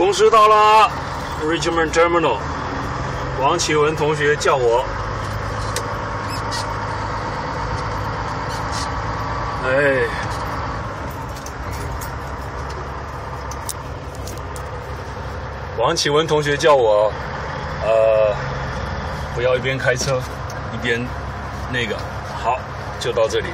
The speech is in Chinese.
公司到了，richmond terminal 王启文同学叫我。哎，王启文同学叫我。呃不要一边开车一边那个，好，就到这里。